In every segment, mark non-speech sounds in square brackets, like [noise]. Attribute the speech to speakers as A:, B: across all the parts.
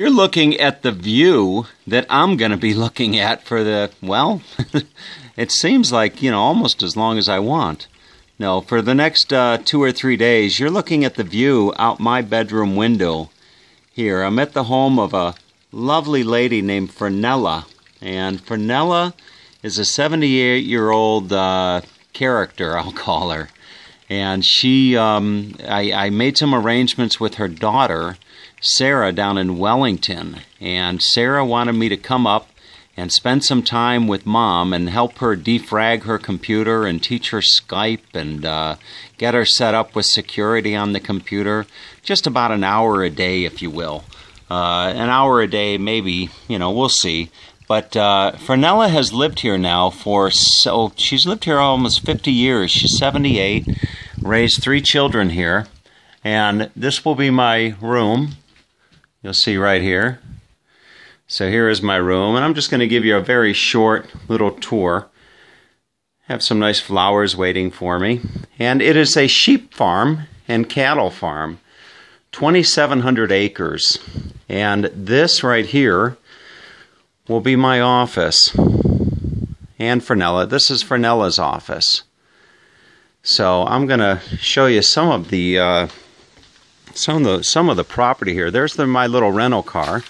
A: You're looking at the view that I'm going to be looking at for the, well, [laughs] it seems like, you know, almost as long as I want. No, for the next uh, two or three days, you're looking at the view out my bedroom window here. I'm at the home of a lovely lady named Fernella. And Fernella is a 78 year old uh, character, I'll call her. And she, um, I, I made some arrangements with her daughter Sarah down in Wellington, and Sarah wanted me to come up and spend some time with mom and help her defrag her computer and teach her Skype and uh, get her set up with security on the computer. Just about an hour a day, if you will. Uh, an hour a day, maybe, you know, we'll see. But uh, Fernella has lived here now for so she's lived here almost 50 years. She's 78, raised three children here, and this will be my room. You'll see right here. So here is my room, and I'm just going to give you a very short little tour. Have some nice flowers waiting for me. And it is a sheep farm and cattle farm, 2,700 acres. And this right here will be my office. And Fernella, this is Fernella's office. So I'm going to show you some of the uh, some of the some of the property here. There's the, my little rental car.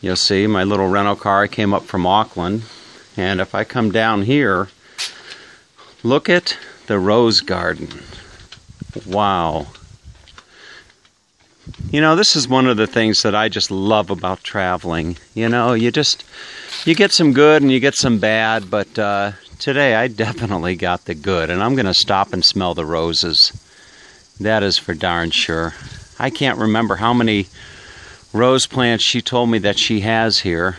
A: You'll see my little rental car I came up from Auckland. And if I come down here, look at the rose garden. Wow. You know, this is one of the things that I just love about traveling. You know, you just you get some good and you get some bad, but uh, today I [laughs] definitely got the good, and I'm going to stop and smell the roses. That is for darn sure. I can't remember how many rose plants she told me that she has here,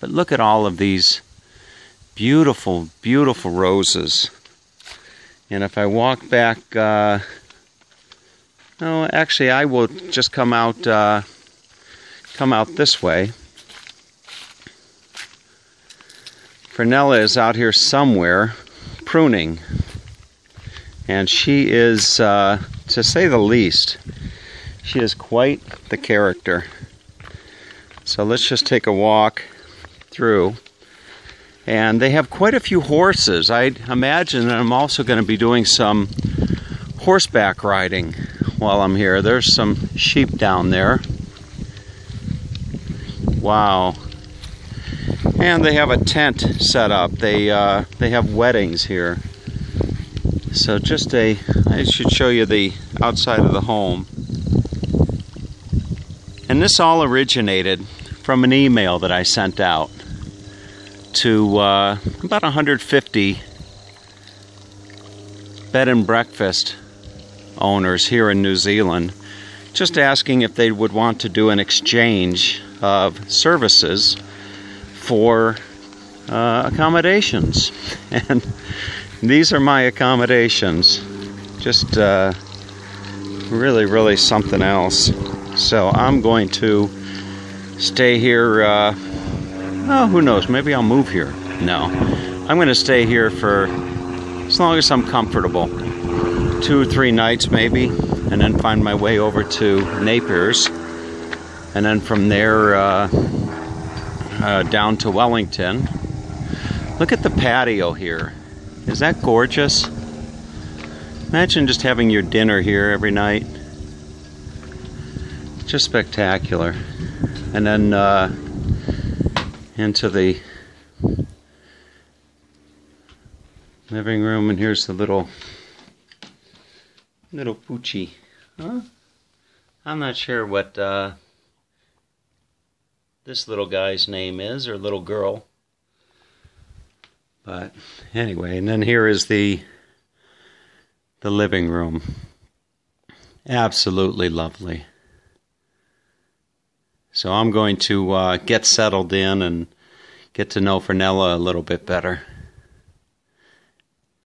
A: but look at all of these beautiful, beautiful roses. And if I walk back, uh, no, actually, I will just come out, uh, come out this way. Fernella is out here somewhere pruning, and she is. Uh, to say the least. She is quite the character. So let's just take a walk through. And they have quite a few horses. I imagine that I'm also going to be doing some horseback riding while I'm here. There's some sheep down there. Wow. And they have a tent set up. They uh, they have weddings here. So just a, I should show you the outside of the home. And this all originated from an email that I sent out to uh, about 150 bed and breakfast owners here in New Zealand, just asking if they would want to do an exchange of services for uh, accommodations. [laughs] And these are my accommodations. Just uh, really, really something else. So I'm going to stay here. Uh, oh, who knows? Maybe I'll move here. No, I'm going to stay here for as long as I'm comfortable. Two or three nights, maybe, and then find my way over to Napier's, and then from there uh, uh, down to Wellington. Look at the patio here. Is that gorgeous? Imagine just having your dinner here every night. Just spectacular. And then uh, into the living room, and here's the little little poochie. Huh? I'm not sure what uh, this little guy's name is, or little girl. But anyway, and then here is the the living room. Absolutely lovely. So I'm going to uh, get settled in and get to know Fernella a little bit better.